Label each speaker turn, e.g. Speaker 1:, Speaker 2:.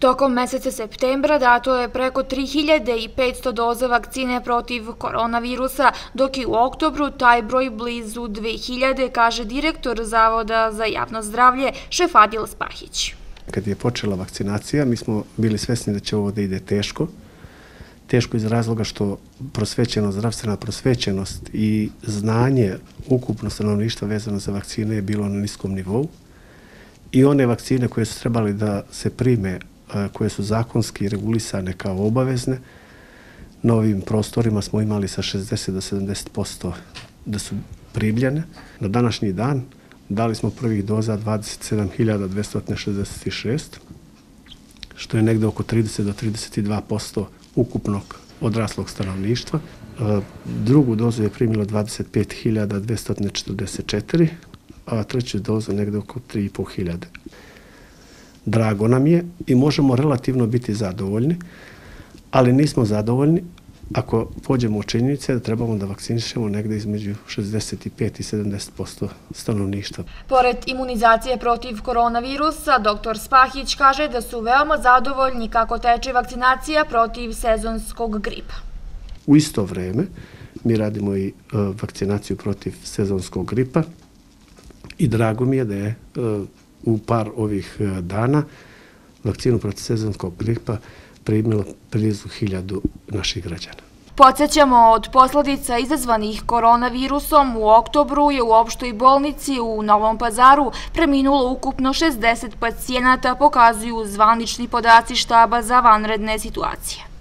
Speaker 1: Tokom meseca septembra dato je preko 3500 doza vakcine protiv koronavirusa, dok je u oktobru taj broj blizu 2000, kaže direktor Zavoda za javno zdravlje Šefadil Spahić.
Speaker 2: Kad je počela vakcinacija, mi smo bili svesni da će ovo da ide teško. Teško iz razloga što prosvećenost, zdravstvena prosvećenost i znanje ukupno stanovništva vezano za vakcine je bilo na niskom nivou. I one vakcine koje su trebali da se prime koje su zakonski regulisane kao obavezne. Na ovim prostorima smo imali sa 60 do 70% da su primljene. Na današnji dan dali smo prvih doza 27.266, što je negde oko 30 do 32% ukupnog odraslog stanovništva. Drugu dozu je primilo 25.244, a treću dozu negde oko 3.500 drago nam je i možemo relativno biti zadovoljni, ali nismo zadovoljni ako pođemo u činjenice da trebamo da vakcinišemo negde između 65 i 70% stanovništva.
Speaker 1: Pored imunizacije protiv koronavirusa, dr. Spahić kaže da su veoma zadovoljni kako teče vakcinacija protiv sezonskog gripa.
Speaker 2: U isto vreme mi radimo i e, vakcinaciju protiv sezonskog gripa i drago mi je da je e, u par ovih e, dana vakcinu protiv sezonskog gripa primilo blizu hiljadu naših građana.
Speaker 1: Podsećamo, od posledica izazvanih koronavirusom u oktobru je u opštoj bolnici u Novom pazaru preminulo ukupno 60 pacijenata, pokazuju zvanični podaci štaba za vanredne situacije.